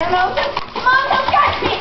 Mom, don't catch me!